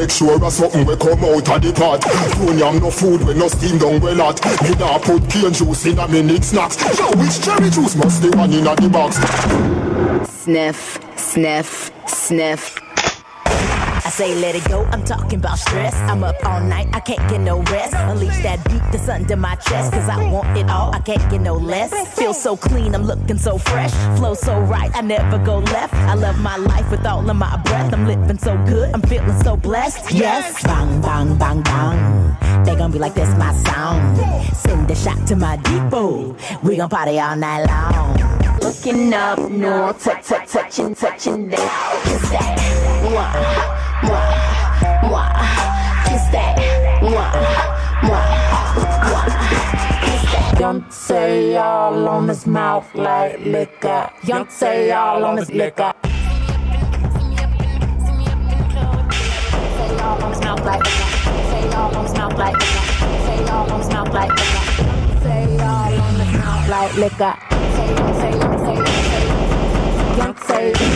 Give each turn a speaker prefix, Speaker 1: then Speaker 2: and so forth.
Speaker 1: make sure a something we come out of the pot. Don't yam no food when no steam down well hot. Me nah put cane juice in a me nick snacks. Yo, which cherry juice must the one in a the box?
Speaker 2: Sniff, sniff, sniff.
Speaker 3: Say let it go, I'm talking about stress. I'm up all night, I can't get no rest. Unleash that beat that's under my chest, cause I want it all, I can't get no less. Feel so clean, I'm looking so fresh. Flow so right, I never go left. I love my life with all of my breath. I'm living so good, I'm feeling so blessed. Yes, bang, bang, bang, bang. They gon' be like, this my sound. Send a shot to my depot. We gon' party all night long. Looking up, no, touch, touch, touching, touching that. Kiss that. Mwah, mwah. Kiss that. Mwah, mwah, mwah. Kiss that.
Speaker 4: Say all on his mouth like liquor. Say all on his liquor.
Speaker 3: Say all on his mouth like Say all on his mouth like Say all on his mouth like Say all on his mouth
Speaker 4: Like liquor.
Speaker 3: Say, say, say, say.
Speaker 4: Young say.